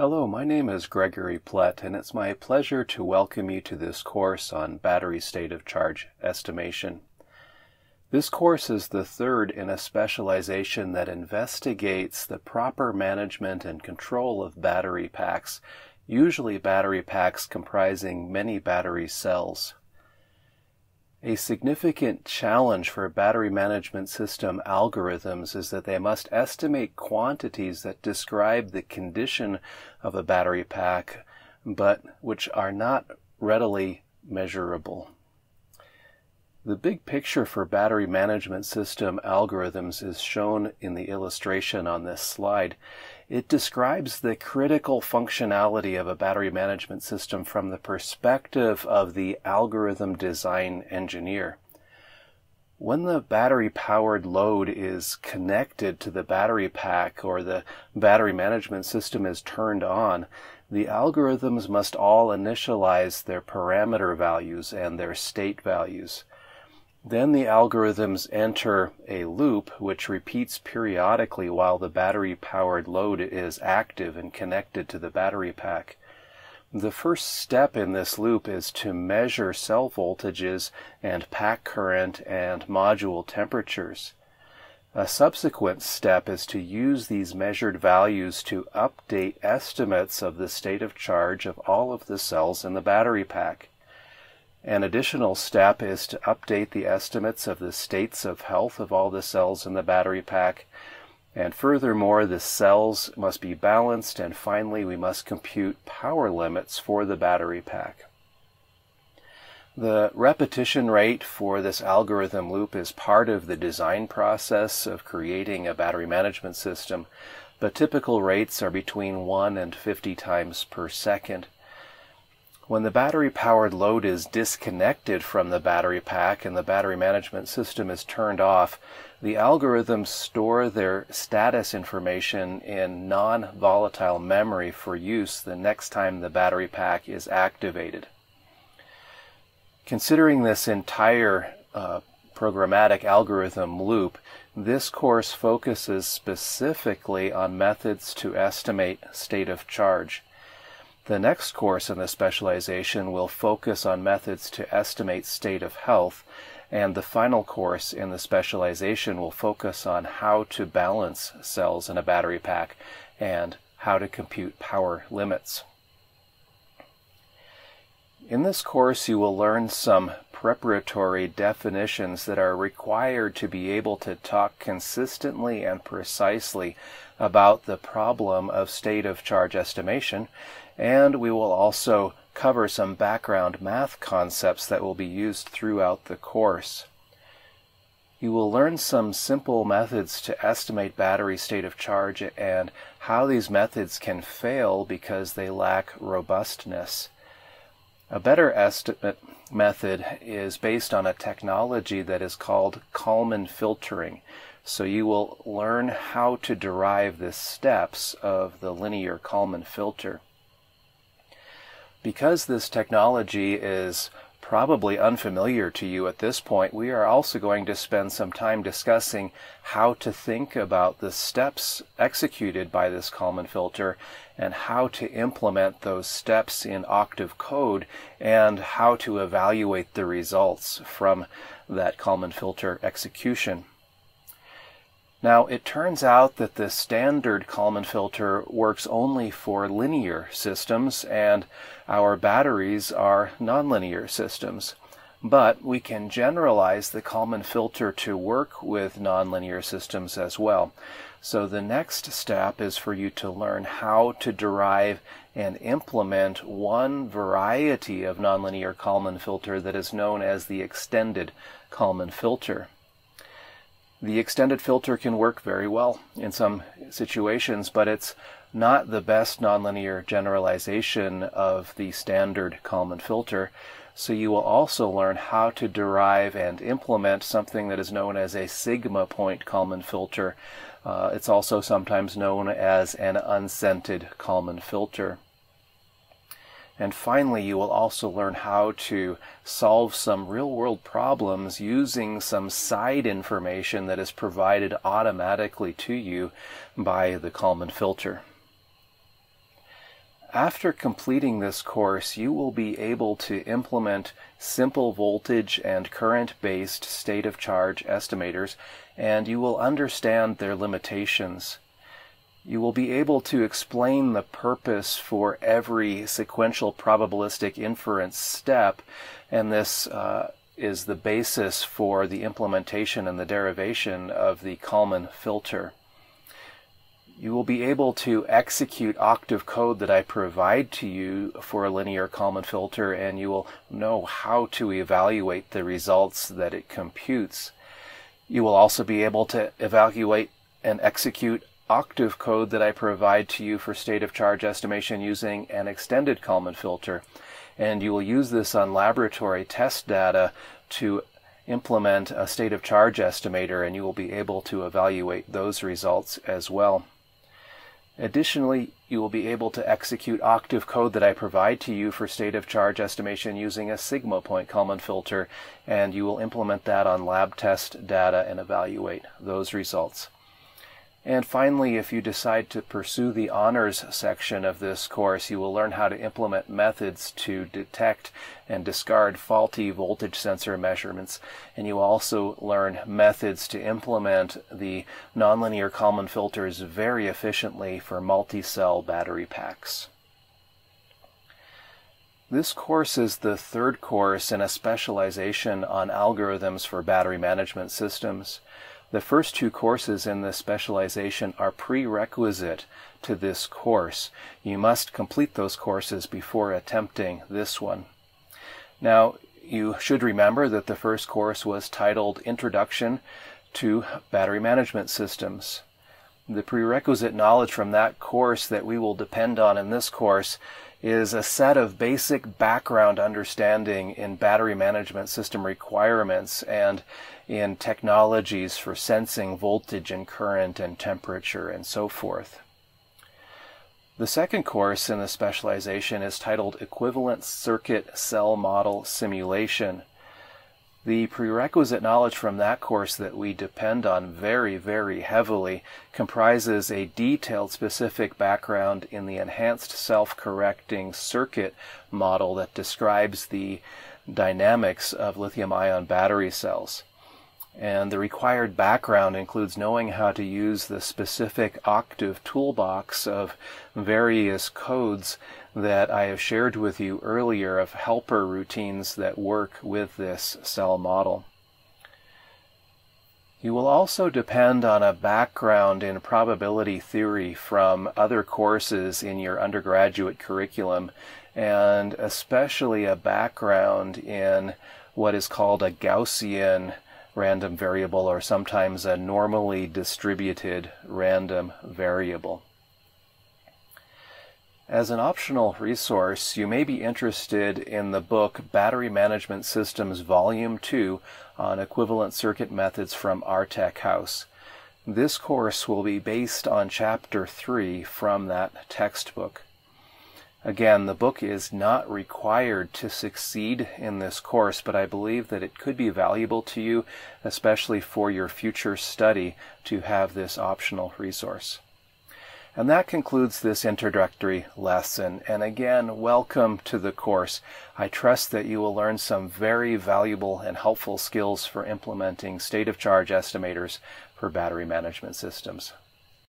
Hello, my name is Gregory Plett, and it's my pleasure to welcome you to this course on battery state of charge estimation. This course is the third in a specialization that investigates the proper management and control of battery packs, usually battery packs comprising many battery cells. A significant challenge for battery management system algorithms is that they must estimate quantities that describe the condition of a battery pack, but which are not readily measurable. The big picture for battery management system algorithms is shown in the illustration on this slide. It describes the critical functionality of a battery management system from the perspective of the algorithm design engineer. When the battery powered load is connected to the battery pack or the battery management system is turned on, the algorithms must all initialize their parameter values and their state values. Then the algorithms enter a loop which repeats periodically while the battery powered load is active and connected to the battery pack. The first step in this loop is to measure cell voltages and pack current and module temperatures. A subsequent step is to use these measured values to update estimates of the state of charge of all of the cells in the battery pack. An additional step is to update the estimates of the states of health of all the cells in the battery pack. And furthermore, the cells must be balanced, and finally, we must compute power limits for the battery pack. The repetition rate for this algorithm loop is part of the design process of creating a battery management system, but typical rates are between 1 and 50 times per second. When the battery powered load is disconnected from the battery pack and the battery management system is turned off, the algorithms store their status information in non volatile memory for use the next time the battery pack is activated. Considering this entire uh, programmatic algorithm loop, this course focuses specifically on methods to estimate state of charge. The next course in the specialization will focus on methods to estimate state of health, and the final course in the specialization will focus on how to balance cells in a battery pack and how to compute power limits. In this course, you will learn some preparatory definitions that are required to be able to talk consistently and precisely about the problem of state of charge estimation and we will also cover some background math concepts that will be used throughout the course. You will learn some simple methods to estimate battery state of charge and how these methods can fail because they lack robustness. A better estimate method is based on a technology that is called Kalman filtering. So you will learn how to derive the steps of the linear Kalman filter. Because this technology is probably unfamiliar to you at this point, we are also going to spend some time discussing how to think about the steps executed by this Kalman filter and how to implement those steps in Octave code and how to evaluate the results from that Kalman filter execution. Now, it turns out that the standard Kalman filter works only for linear systems, and our batteries are nonlinear systems. But we can generalize the Kalman filter to work with nonlinear systems as well. So the next step is for you to learn how to derive and implement one variety of nonlinear Kalman filter that is known as the extended Kalman filter. The extended filter can work very well in some situations, but it's not the best nonlinear generalization of the standard Kalman filter. So you will also learn how to derive and implement something that is known as a sigma point Kalman filter. Uh, it's also sometimes known as an unscented Kalman filter. And finally, you will also learn how to solve some real world problems using some side information that is provided automatically to you by the Kalman filter. After completing this course, you will be able to implement simple voltage and current based state of charge estimators, and you will understand their limitations. You will be able to explain the purpose for every sequential probabilistic inference step, and this uh, is the basis for the implementation and the derivation of the Kalman filter you will be able to execute octave code that I provide to you for a linear Kalman filter and you will know how to evaluate the results that it computes. You will also be able to evaluate and execute octave code that I provide to you for state of charge estimation using an extended Kalman filter. And you will use this on laboratory test data to implement a state of charge estimator and you will be able to evaluate those results as well. Additionally, you will be able to execute octave code that I provide to you for state of charge estimation using a sigma point Kalman filter, and you will implement that on lab test data and evaluate those results. And finally, if you decide to pursue the honors section of this course, you will learn how to implement methods to detect and discard faulty voltage sensor measurements. And you will also learn methods to implement the nonlinear Kalman filters very efficiently for multi-cell battery packs. This course is the third course in a specialization on algorithms for battery management systems. The first two courses in this specialization are prerequisite to this course. You must complete those courses before attempting this one. Now, you should remember that the first course was titled Introduction to Battery Management Systems. The prerequisite knowledge from that course that we will depend on in this course is a set of basic background understanding in battery management system requirements and in technologies for sensing voltage and current and temperature and so forth. The second course in the specialization is titled Equivalent Circuit Cell Model Simulation. The prerequisite knowledge from that course that we depend on very, very heavily comprises a detailed specific background in the enhanced self-correcting circuit model that describes the dynamics of lithium-ion battery cells. And the required background includes knowing how to use the specific octave toolbox of various codes that I have shared with you earlier of helper routines that work with this cell model. You will also depend on a background in probability theory from other courses in your undergraduate curriculum, and especially a background in what is called a Gaussian random variable or sometimes a normally distributed random variable. As an optional resource, you may be interested in the book Battery Management Systems Volume 2 on equivalent circuit methods from Artech House. This course will be based on Chapter 3 from that textbook. Again, the book is not required to succeed in this course, but I believe that it could be valuable to you, especially for your future study, to have this optional resource. And that concludes this introductory lesson. And again, welcome to the course. I trust that you will learn some very valuable and helpful skills for implementing state of charge estimators for battery management systems.